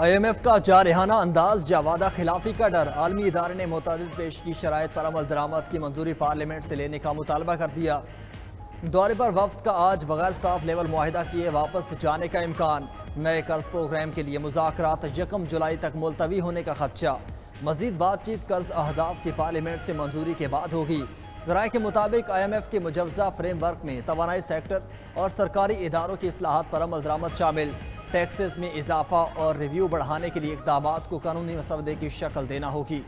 I am F का जारहाना अंदाज या वादा खिलाफी का डर। आलमी इदारे ने मुतद पेश की शराइ पर अमल दरामद की मंजूरी पार्लियामेंट से लेने का मुतालबा कर दिया। दौरे पर वफद का आज बगैर स्टाफ लेवल माहिदा किए वापस जाने का इम्कान। नए कर्ज प्रोग्राम के लिए मुजाकर यकम जुलाई तक मुलतवी होने का खदशा। मजीद बातचीत कर्ज अहदाफ की पार्लियामेंट से मंजूरी के बाद होगी। जराये के मुताबिक आई एम एफ़ के मुजवजा फ्रेम वर्क में तोानाई सेक्टर और सरकारी इदारों की असलाहत पर अमल दरामद शामिल। टैक्सेस में इजाफा और रिव्यू बढ़ाने के लिए इकदाम को कानूनी मसवदे की शक्ल देना होगी।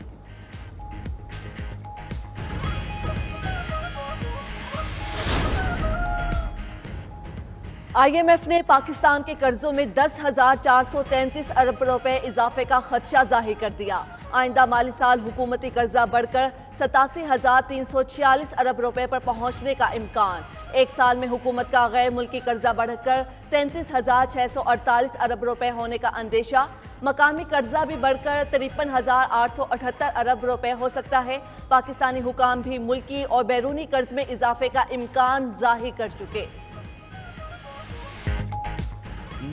आईएमएफ ने पाकिस्तान के कर्जों में दस हज़ार चार सौ तैंतीस अरब रुपए इजाफे का खदशा ज़ाहिर कर दिया। आइंदा माली साल हुकूमती कर्जा बढ़कर सतासी हज़ार तीन सौ छियालीस अरब रुपए पर पहुँचने का इम्कान। एक साल में हुकूमत का गैर मुल्की कर्जा बढ़कर तैंतीस हज़ार छह सौ अड़तालीस अरब रुपए होने का अंदेशा। मकामी कर्जा भी बढ़कर तिरपन हज़ार आठ सौ अठहत्तर अरब रुपए हो सकता है। पाकिस्तानी हुकाम भी मुल्की और बैरूनी कर्ज में इजाफे का इम्कान ज़ाहिर कर चुके।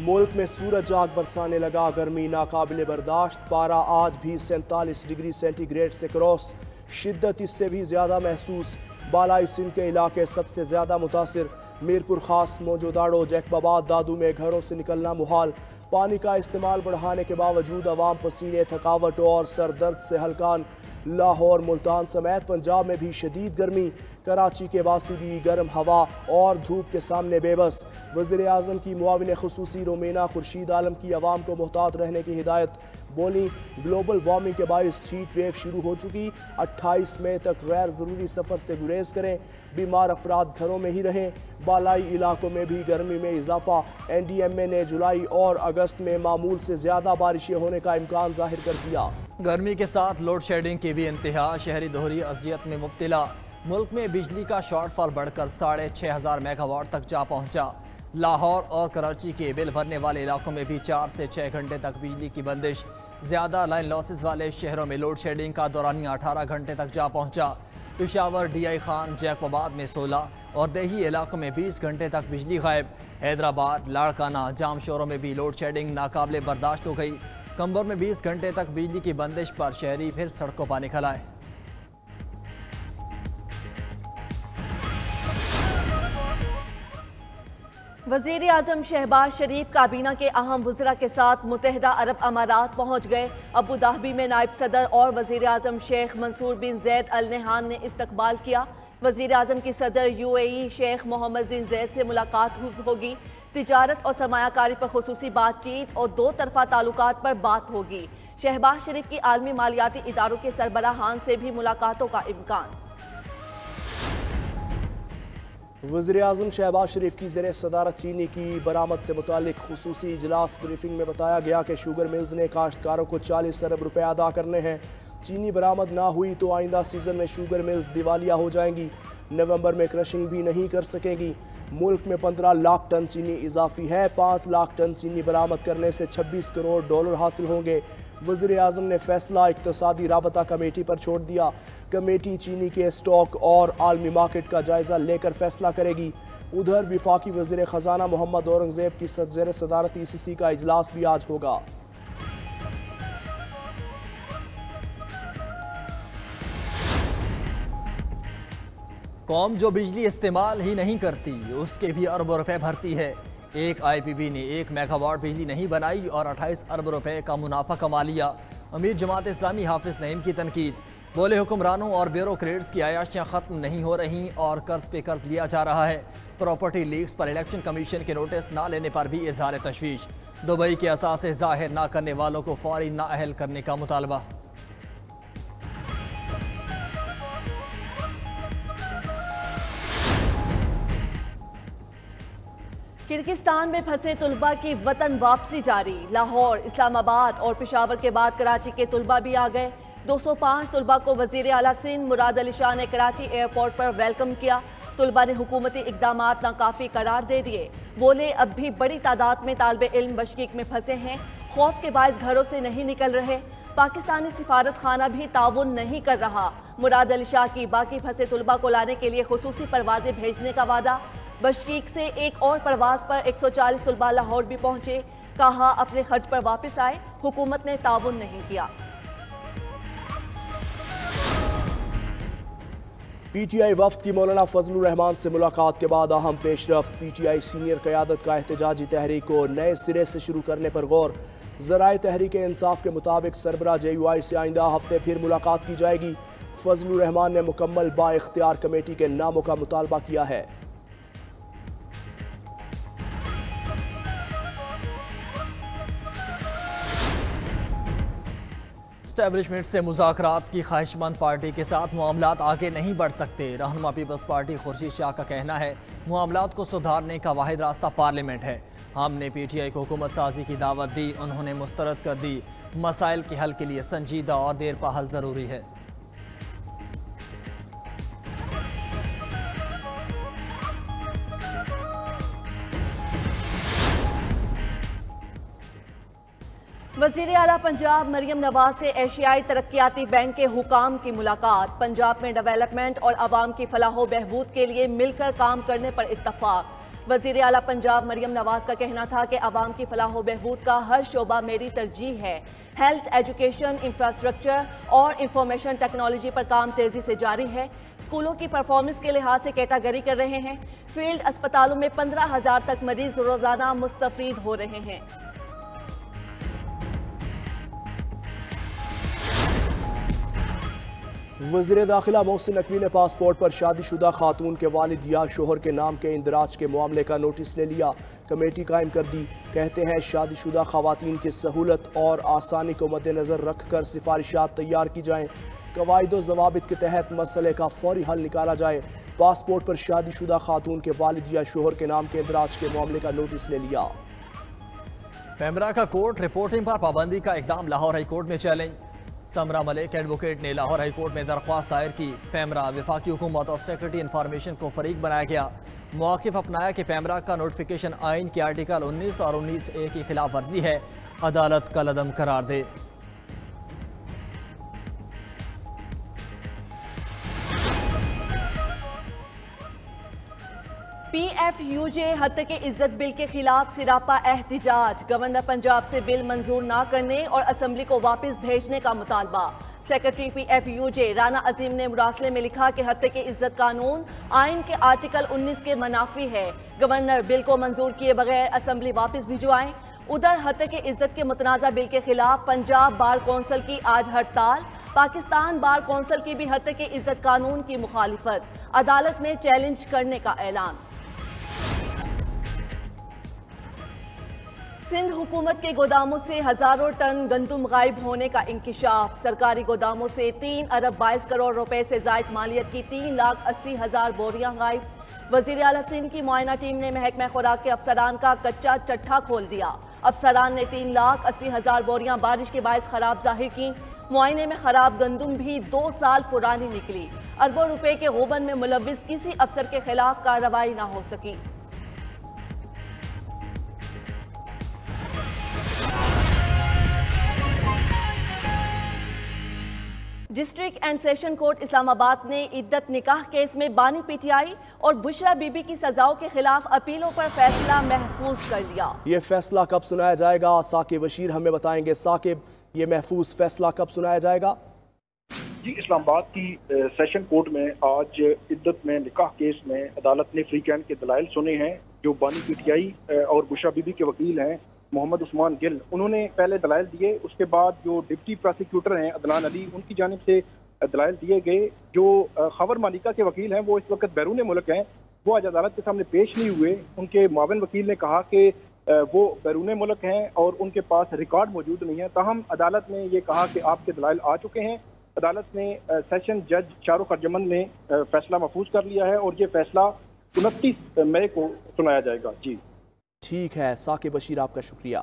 मुल्क में सूरज आग बरसाने लगा, गर्मी नाकाबिल बर्दाश्त, पारा आज भी सैंतालीस डिग्री सेंटीग्रेड से क्रॉस। शिद्दत इससे भी ज़्यादा महसूस। बालाई सिंध के इलाके सबसे ज़्यादा मुतासर। मीरपुर खास मौजूदाड़ो जैकबाबाद दादू में घरों से निकलना मुहाल। पानी का इस्तेमाल बढ़ाने के बावजूद आवाम पसीने, थकावट और सर दर्द से हल्कान। लाहौर, मुल्तान समेत पंजाब में भी शदीद गर्मी। कराची के वासी भी गर्म हवा और धूप के सामने बेबस। वज़ीर अजम की मुआविन खसूसी रोमेना खुर्शीद आलम की आवाम को मोहतात रहने की हिदायत। बोली, ग्लोबल वार्मिंग के बायस हीट वेव शुरू हो चुकी। 28 मई तक गैर ज़रूरी सफ़र से गुरेज करें। बीमार अफराद घरों में ही रहें। बालाई इलाकों में भी गर्मी में इजाफा। एन डी एम ए ने जुलाई और अगस्त में मामूल से ज़्यादा बारिशें होने का इम्कान ज़ाहिर कर दिया। गर्मी के साथ लोड शेडिंग की भी इंतहा। शहरी दोहरी अजियत में मुबतला। मुल्क में बिजली का शॉर्टफॉल बढ़कर साढ़े छः हज़ार मेगावाट तक जा पहुँचा। लाहौर और कराची के बिल भरने वाले इलाकों में भी चार से छः घंटे तक बिजली की बंदिश। ज़्यादा लाइन लॉसेस वाले शहरों में लोड शेडिंग का दौरानिया अठारह घंटे तक जा पहुँचा। पिशावर डी आई खान, जैकबाबाद में सोलह और देही इलाकों में बीस घंटे तक बिजली गायब। हैदराबाद, लाड़काना जाम शोरों में भी लोड शेडिंग नाकाबले बर्दाश्त हो गई। कंबर में 20 घंटे तक बिजली की बंदिश पर शहरी फिर सड़कों पर निकल आए। वज़ीर अजम शहबाज शरीफ काबीना के अहम वजरा के साथ मुतहदा अरब अमारात पहुँच गए। अबू धाबी में नायब सदर और वज़ीर अजम शेख मंसूर बिन जैद अल नहान ने इस्तकबाल किया। वज़ीर अजम की सदर U A Sheikh Mohammed bin Zayed से मुलाकात होगी। तिजारत और सरमाकारी पर खसूसी बातचीत और दो तरफा ताल्लुक पर बात होगी। शहबाज शरीफ की आलमी मालियाती इदारों के सरबराहान से भी मुलाकातों का इम्कान। वजी अजम शहबाज शरीफ की जेर सदारत चीनी की बरामद से मुतल खसूसी इजलास ब्रीफिंग में बताया गया कि शुगर मिल्स ने काश्तकारों को चालीस अरब रुपये अदा करने हैं। चीनी बरामद ना हुई तो आइंदा सीज़न में शुगर मिल्स दिवालिया हो जाएँगी। नवंबर में क्रशिंग भी नहीं कर सकेंगी। मुल्क में पंद्रह लाख टन चीनी इजाफी है। पाँच लाख टन चीनी बरामद करने से छब्बीस करोड़ डॉलर हासिल होंगे। वजी अजम ने फैसला इकतदी रबता कमेटी पर छोड़ दिया। कमेटी चीनी के स्टॉक और आलमी मार्केट का जायजा लेकर फैसला करेगी। उधर विफाकी वज़ीर ख़जाना मोहम्मद औरंगज़ेब की सदर सदारत सी का अजलास भी आज होगा। कौम जो बिजली इस्तेमाल ही नहीं करती, उसके भी अरबों रुपए भरती है। एक आईपीबी ने एक मेगावाट बिजली नहीं बनाई और 28 अरब रुपए का मुनाफा कमा लिया। अमीर जमात इस्लामी हाफिज नईम की तनकीद। बोले हुक्मरानों और ब्यूरोक्रेट्स की आयाशियाँ ख़त्म नहीं हो रही और कर्ज पे कर्ज लिया जा रहा है। प्रॉपर्टी लीक्स पर इलेक्शन कमीशन के नोटिस ना लेने पर भी इजहार तशवीश। दुबई के असासे ज़ाहिर ना करने वालों को फौरी नाअहल करने का मुतालबा। किर्गिस्तान में फंसे तलबा की वतन वापसी जारी। लाहौर, इस्लामाबाद और पिशावर के बाद कराची के तलबा भी आ गए। 205 तलबा को वज़ीर अला सिंध मुराद अली शाह ने कराची एयरपोर्ट पर वेलकम किया। तलबा ने हुकूमती इकदाम नाकाफी करार दे दिए। बोले, अब भी बड़ी तादाद में तालब इल्म बशकीक में फंसे हैं। खौफ के बायस घरों से नहीं निकल रहे। पाकिस्तानी सिफारत खाना भी ताउन नहीं कर रहा। मुराद अली शाह की बाकी फंसे तलबा को लाने के लिए खसूसी परवाजें भेजने का वादा। बशकीक से एक और प्रवास पर 140 तलबा लाहौर भी पहुँचे। कहा, अपने खर्च पर वापस आए। हुकूमत ने ताउन नहीं किया। पीटीआई वफ्त की मौलाना फजलुर रहमान से मुलाकात के बाद अहम पेशरफ। पीटीआई सीनियर क्यादत का एहतजाजी तहरीक को नए सिरे से शुरू करने पर गौर। जराए तहरीक इंसाफ के मुताबिक सरबरा जे यू आई से आइंदा हफ़्ते फिर मुलाकात की जाएगी। फजलुर रहमान ने मुकम्मल बा इख्तियार कमेटी के नामों का मुतालबा किया है। स्टैब्लिशमेंट से मुजाकरात की ख्वाहिशमंद पार्टी के साथ मामला आगे नहीं बढ़ सकते। रहनमा पीपल्स पार्टी खुर्शीद शाह का कहना है मामला को सुधारने का वाद रास्ता पार्लियामेंट है। हमने पी टी आई को हुकूमत साजी की दावत दी, उन्होंने मुस्तरद कर दी। मसाइल के हल के लिए संजीदा और देर पहल ज़रूरी है। वज़ीर अला पंजाब मरियम नवाज़ से एशियाई तरक्याती बैंक के हुकाम की मुलाकात। पंजाब में डेवलपमेंट और आवाम की फलाह बहबूद के लिए मिलकर काम करने पर इतफाक वज़ीर अला पंजाब मरियम नवाज़ का कहना था कि आवाम की फलाह बहबूद का हर शोबा मेरी तरजीह है। हेल्थ, एजुकेशन, इंफ्रास्ट्रक्चर और इंफॉर्मेशन टेक्नोलॉजी पर काम तेज़ी से जारी है। स्कूलों की परफॉर्मेंस के लिहाज से कैटागरी कर रहे हैं। फ़ील्ड अस्पतालों में पंद्रह हज़ार तक मरीज़ रोज़ाना मुस्तफ़ हो रहे हैं। वज़ीर दाखिला मोहसिन नकवी ने पासपोर्ट पर शादीशुदा खातून के वालिद या शोहर के नाम के इंदराज के मामले का नोटिस ले लिया। कमेटी कायम कर दी। कहते हैं, शादीशुदा खातन की सहूलत और आसानी को मद्देनज़र रख कर सिफारिशात तैयार की जाएँ। कवायद जवाबित के तहत मसले का फौरी हल निकाला जाए। पासपोर्ट पर शादीशुदा खातून के वालिद या शोहर के नाम के इंदराज के मामले का नोटिस ले लिया। पैमरा का कोर्ट रिपोर्टिंग पर पाबंदी का इकदाम लाहौर हाईकोर्ट में चैलेंज। समरा मलिक एडवोकेट ने लाहौर हाईकोर्ट में दरख्वास्त दायर की। पैमरा विफाकी हुकूमत और सेक्रेटरी इन्फॉर्मेशन को फरीक बनाया गया। मौकफ अपनाया कि पैमरा का नोटिफिकेशन आइन के आर्टिकल 19 और 19 ए की खिलाफ वर्जी है। अदालत का लदम करार दे। पी एफ़ यू जे हत्या के इज़्ज़त बिल के खिलाफ सिरापा एहतजाज। गवर्नर पंजाब से बिल मंजूर न करने और असम्बली को वापस भेजने का मुतालबा। Secretary P F U J Rana Azeem ने मुरासले में लिखा कि हत्या के इज़्ज़त कानून आइन के आर्टिकल 19 के मनाफी है। गवर्नर बिल को मंजूर किए बगैर असम्बली वापस भिजवाएँ। उधर हत्या के इज़्ज़त के मुतनाज़ा बिल के खिलाफ पंजाब बार कौंसिल की आज हड़ताल। पाकिस्तान बार कौंसिल की भी हत्या के इज़्ज़त कानून की मुखालफत। अदालत में चैलेंज करने का ऐलान। सिंध हुकूमत के गोदामों से हज़ारों टन गंदुम गायब होने का इंकशाफ। सरकारी गोदामों से तीन अरब बाईस करोड़ रुपए से जायद मालियत की तीन लाख अस्सी हज़ार बोरियाँ गायब। वज़ीर अला सिंध की मुआयना टीम ने महकमा खुराक के अफसरान का कच्चा चट्ठा खोल दिया। अफसरान ने तीन लाख अस्सी हज़ार बोरियाँ बारिश के बायस खराब ज़ाहिर की। मुआयने में खराब गंदुम भी दो साल पुरानी निकली। अरबों रुपए के गोबन में मुलविस किसी अफसर के खिलाफ कार्रवाई ना हो सकी। District and session court Islamabad ने इद्दत निकाह केस में बानी पीटीआई और बुशरा बीबी की सजाओं के खिलाफ अपीलों पर फैसला महफूज कर लिया ये फैसला कब सुनाया जाएगा? साकिब बशीर हमें बताएँगे। साकिब ये महफूज फैसला कब सुनाया जाएगा? जी इस्लामाबाद की सेशन कोर्ट में आज इद्दत में निकाह केस में अदालत ने फ्री कैंड के दलाइल सुने हैं जो बानी पीटीआई और बुशरा बीबी के वकील हैं। मोहम्मद उस्मान गिल, उन्होंने पहले दलाइल दिए, उसके बाद जो डिप्टी प्रोसिक्यूटर हैं अदनान अली, उनकी जानब से दलाइल दिए गए। जो खबर मालिका के वकील हैं, वो इस वक्त बैरून मुल्क हैं। वो आज अदालत के सामने पेश नहीं हुए। उनके मावन वकील ने कहा कि वो बैरून मुल्क हैं और उनके पास रिकॉर्ड मौजूद नहीं है। ताहम अदालत ने ये कहा कि आपके दलाइल आ चुके हैं। अदालत ने सेशन जज शाहरुख अर्जमन ने फैसला महफूज कर लिया है और ये फैसला उनतीस मई को सुनाया जाएगा। जी। ठीक है साकिब बशीर आपका शुक्रिया।